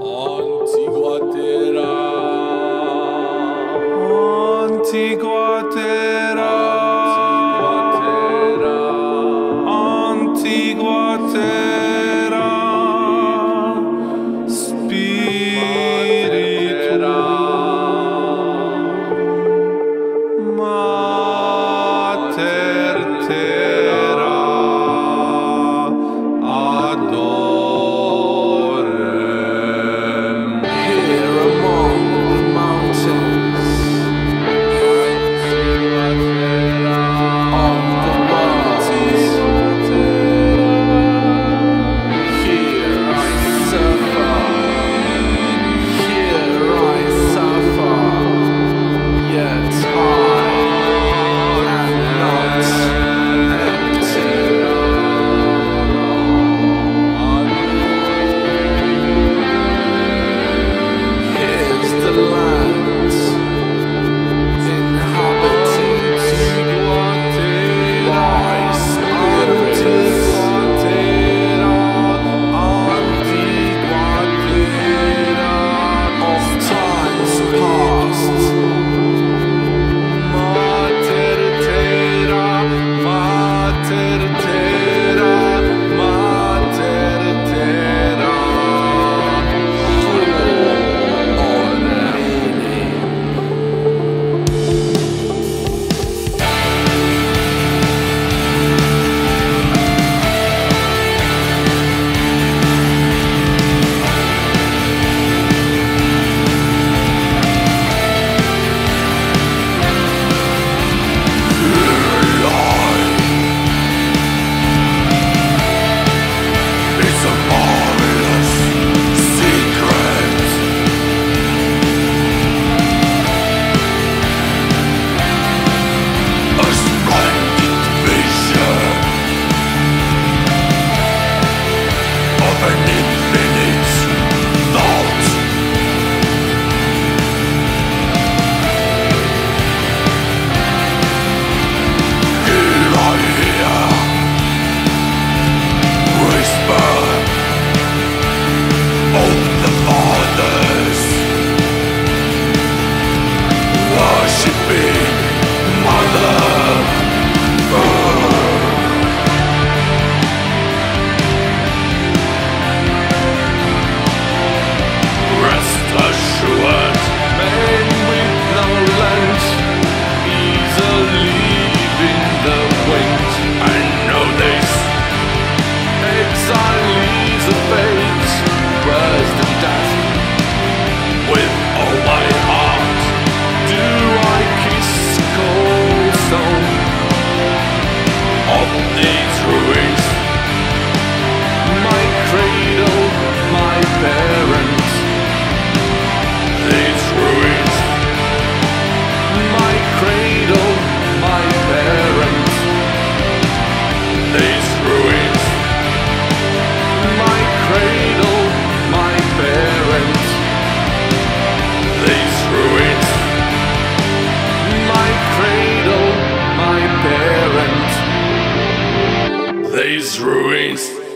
Antigua Terra. Antigua these ruins